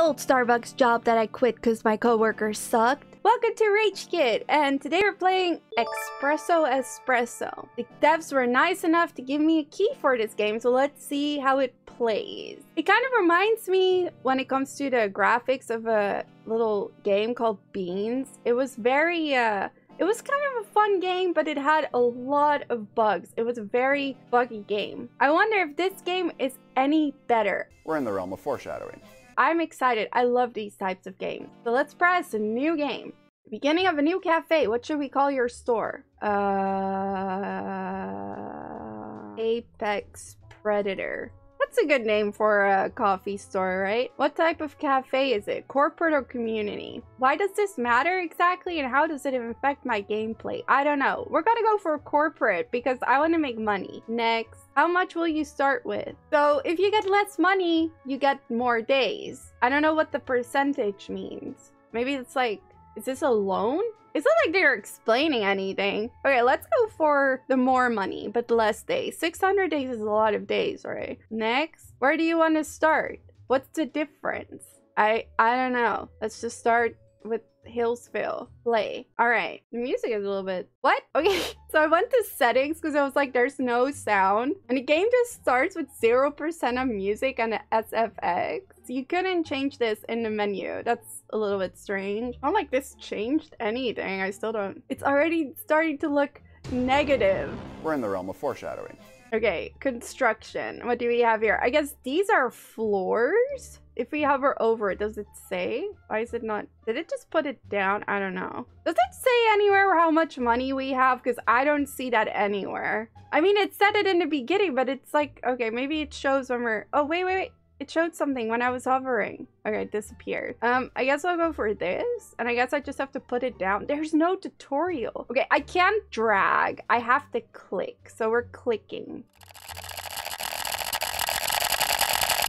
old Starbucks job that I quit because my coworkers sucked. Welcome to Ragekitt, and today we're playing Expresso Espresso. The devs were nice enough to give me a key for this game, so let's see how it plays. It kind of reminds me when it comes to the graphics of a little game called Beans. It was very, uh, it was kind of a fun game, but it had a lot of bugs. It was a very buggy game. I wonder if this game is any better. We're in the realm of foreshadowing. I'm excited. I love these types of games. So let's press a new game. Beginning of a new cafe. What should we call your store? Uh, Apex Predator. That's a good name for a coffee store, right? What type of cafe is it? Corporate or community? Why does this matter exactly and how does it affect my gameplay? I don't know. We're gonna go for corporate because I want to make money. Next. How much will you start with? So if you get less money, you get more days. I don't know what the percentage means. Maybe it's like, is this a loan? It's not like they're explaining anything. Okay, let's go for the more money, but less days. 600 days is a lot of days, right? Next, where do you want to start? What's the difference? I I don't know. Let's just start with Hillsville. Play. All right. The music is a little bit... What? Okay. So I went to settings because I was like, there's no sound. And the game just starts with 0% of music and SFX. You couldn't change this in the menu. That's a little bit strange. I don't like this changed anything. I still don't... It's already starting to look negative. We're in the realm of foreshadowing. Okay, construction. What do we have here? I guess these are floors? If we hover over it, does it say? Why is it not? Did it just put it down? I don't know. Does it say anywhere how much money we have? Because I don't see that anywhere. I mean, it said it in the beginning, but it's like, okay, maybe it shows when we're... Oh, wait, wait, wait. It showed something when I was hovering. Okay, it disappeared. Um, I guess I'll go for this. And I guess I just have to put it down. There's no tutorial. Okay, I can't drag. I have to click. So we're clicking.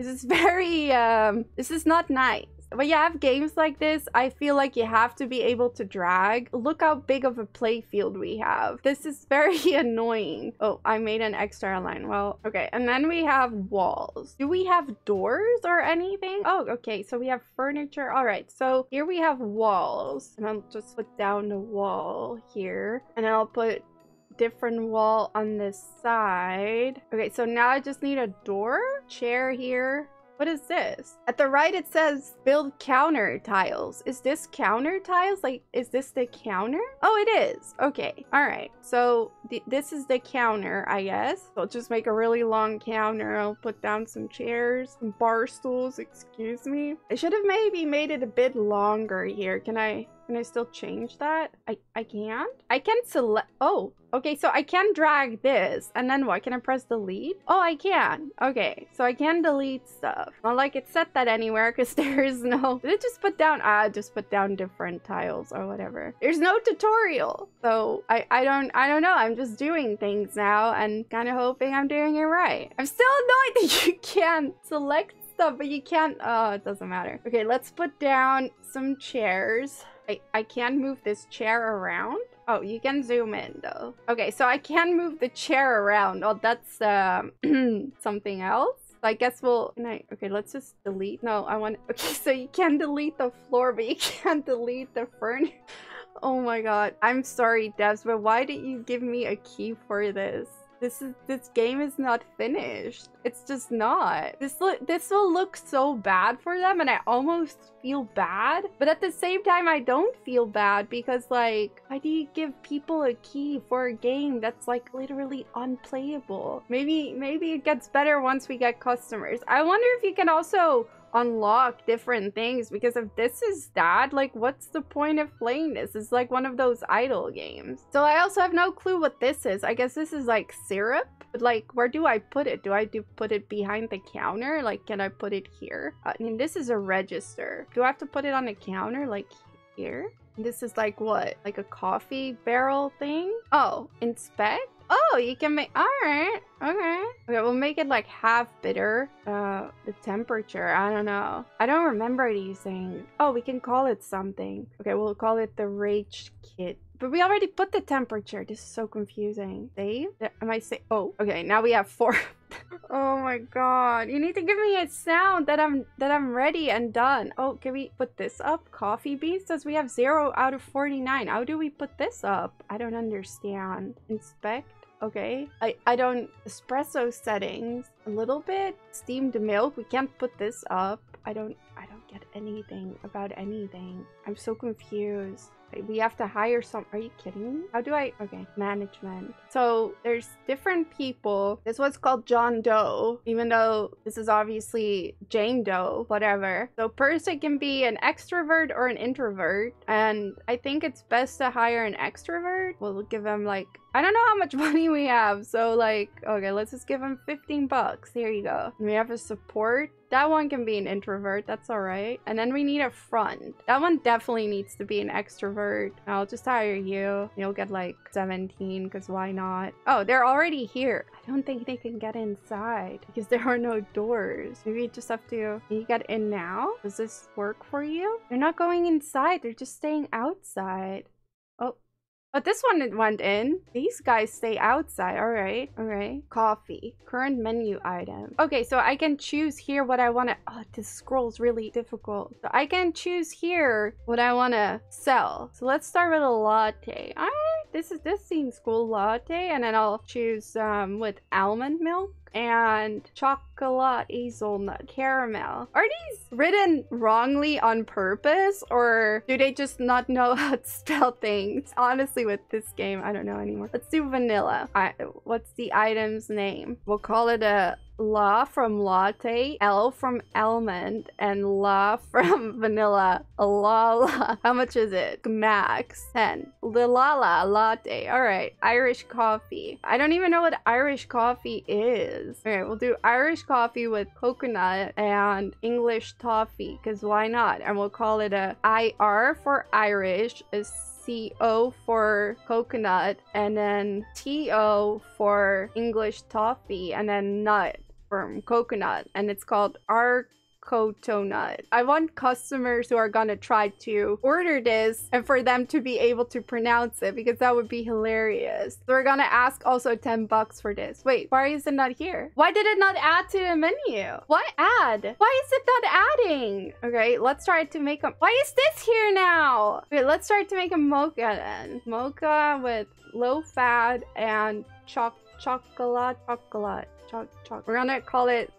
This is very, um, this is not nice. When you have games like this, I feel like you have to be able to drag. Look how big of a play field we have. This is very annoying. Oh, I made an extra line. Well, okay. And then we have walls. Do we have doors or anything? Oh, okay. So we have furniture. All right. So here we have walls. And I'll just put down the wall here. And I'll put different wall on this side. Okay, so now I just need a door, chair here. What is this? At the right, it says build counter tiles. Is this counter tiles? Like, is this the counter? Oh, it is. Okay. All right. So th this is the counter, I guess. I'll just make a really long counter. I'll put down some chairs, some bar stools. Excuse me. I should have maybe made it a bit longer here. Can I can I still change that? I, I can't? I can select... Oh, okay. So I can drag this. And then what? Can I press delete? Oh, I can. Okay. So I can delete stuff. Not like it set that anywhere because there is no... Did it just put down... Ah, just put down different tiles or whatever. There's no tutorial. So I, I don't... I don't know. I'm just doing things now and kind of hoping I'm doing it right. I'm still annoyed that you can't select stuff, but you can't... Oh, it doesn't matter. Okay, let's put down some chairs. I, can move this chair around. Oh, you can zoom in though. Okay, so I can move the chair around. Oh, that's um, something else. I guess we'll... I, okay, let's just delete. No, I want... Okay, so you can delete the floor, but you can't delete the furniture. Oh my god. I'm sorry, devs, but why did you give me a key for this? This is this game is not finished. It's just not. This look this will look so bad for them and I almost feel bad. But at the same time I don't feel bad because like why do you give people a key for a game that's like literally unplayable? Maybe maybe it gets better once we get customers. I wonder if you can also unlock different things because if this is that like what's the point of playing this? It's like one of those idle games. So i also have no clue what this is. I guess this is like syrup? But like where do i put it? Do i do put it behind the counter? Like can i put it here? I mean this is a register. Do i have to put it on a counter like here? This is like what? Like a coffee barrel thing? Oh inspect Oh, you can make... Alright. Okay. Okay, we'll make it like half bitter. Uh, the temperature. I don't know. I don't remember these things. Oh, we can call it something. Okay, we'll call it the Rage Kit. But we already put the temperature. This is so confusing. Save? Am I say? Oh, okay. Now we have four. Oh my god. You need to give me a sound that I'm that I'm ready and done. Oh, can we put this up? Coffee beans says we have 0 out of 49. How do we put this up? I don't understand. Inspect. Okay. I, I don't... Espresso settings. A little bit. Steamed milk. We can't put this up. I don't... I don't get anything about anything. I'm so confused. We have to hire some. Are you kidding me? How do I? Okay, management. So there's different people. This was called John Doe, even though this is obviously Jane Doe, whatever. So person can be an extrovert or an introvert. And I think it's best to hire an extrovert. We'll give them like I don't know how much money we have, so like, okay, let's just give him 15 bucks. Here you go. And we have a support. That one can be an introvert, that's alright. And then we need a front. That one definitely needs to be an extrovert. I'll just hire you. You'll get like 17, because why not? Oh, they're already here. I don't think they can get inside because there are no doors. Maybe you just have to... You get in now? Does this work for you? They're not going inside, they're just staying outside. But this one went in. These guys stay outside. All right. All right. Coffee. Current menu item. Okay, so I can choose here what I want to... Oh, this scroll's really difficult. So I can choose here what I want to sell. So let's start with a latte. Right. This is this seems cool. Latte. And then I'll choose um, with almond milk and chocolate hazelnut caramel. Are these written wrongly on purpose or do they just not know how to spell things? Honestly, with this game, I don't know anymore. Let's do vanilla. I, what's the item's name? We'll call it a La from latte, L from almond, and La from vanilla. La la. How much is it? Max. 10. La la latte. Alright. Irish coffee. I don't even know what Irish coffee is. Alright, we'll do Irish coffee with coconut and English toffee, because why not? And we'll call it a IR for Irish, a CO for coconut, and then TO for English toffee, and then nut from coconut and it's called Arcotonut. I want customers who are gonna try to order this and for them to be able to pronounce it because that would be hilarious. We're gonna ask also 10 bucks for this. Wait, why is it not here? Why did it not add to the menu? What add? Why is it not adding? Okay, let's try to make a- Why is this here now? Okay, let's try to make a mocha then. Mocha with low fat and choc chocolate chocolate Chalk, chalk. We're gonna call it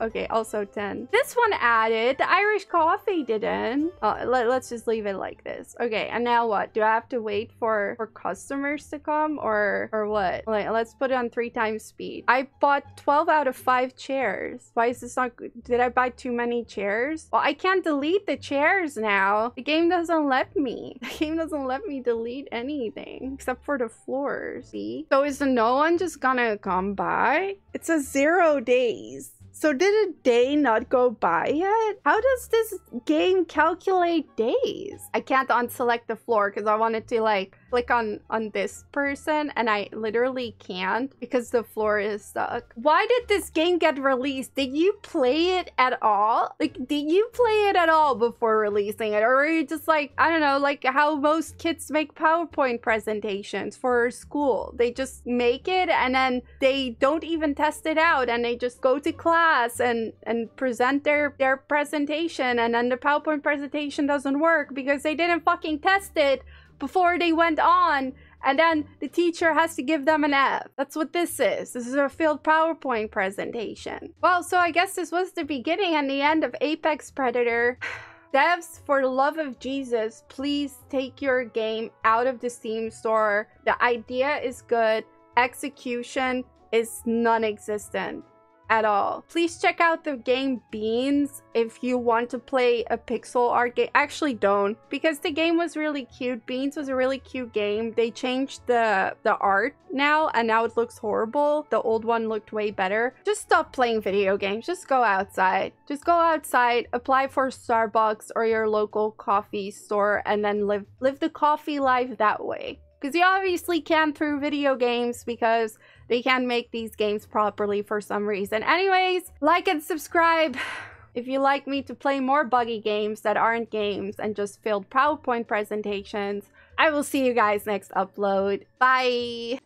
Okay, also 10. This one added. The Irish coffee didn't. Oh, let, us just leave it like this. Okay, and now what? Do I have to wait for, for customers to come or, or what? Like, let's put it on three times speed. I bought 12 out of 5 chairs. Why is this not good? Did I buy too many chairs? Well, I can't delete the chairs now. The game doesn't let me. The game doesn't let me delete anything except for the floors. See? So is no one just gonna come by? It says zero days. So did a day not go by yet? How does this game calculate days? I can't unselect the floor because I wanted to like click on on this person and I literally can't because the floor is stuck. Why did this game get released? Did you play it at all? Like, did you play it at all before releasing it? Or are you just like, I don't know, like how most kids make PowerPoint presentations for school? They just make it and then they don't even test it out and they just go to class and, and present their, their presentation and then the PowerPoint presentation doesn't work because they didn't fucking test it before they went on and then the teacher has to give them an F. That's what this is. This is a failed PowerPoint presentation. Well, so I guess this was the beginning and the end of Apex Predator. Devs, for the love of Jesus, please take your game out of the Steam store. The idea is good. Execution is non-existent at all. Please check out the game Beans if you want to play a pixel art game. Actually don't because the game was really cute. Beans was a really cute game. They changed the, the art now and now it looks horrible. The old one looked way better. Just stop playing video games. Just go outside. Just go outside, apply for Starbucks or your local coffee store and then live, live the coffee life that way. Because you obviously can't through video games because they can't make these games properly for some reason. Anyways, like and subscribe if you like me to play more buggy games that aren't games and just filled PowerPoint presentations. I will see you guys next upload. Bye!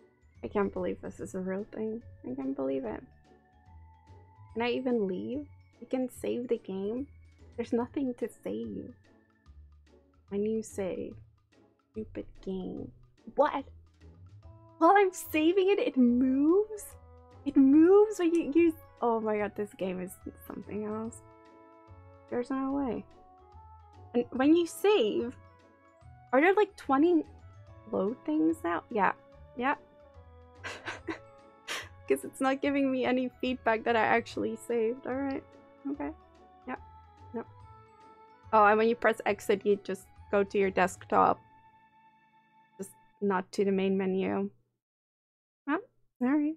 I can't believe this is a real thing. I can't believe it. Can I even leave? You can save the game? There's nothing to save. When you save. Stupid game. What? While I'm saving it, it moves? It moves when you use- Oh my god, this game is something else. There's no way. And when you save, are there like 20 load things now? Yeah. Yeah. Because it's not giving me any feedback that I actually saved. Alright. Okay. Yep. Yep. Oh, and when you press exit, you just go to your desktop. Not to the main menu. Oh, alright.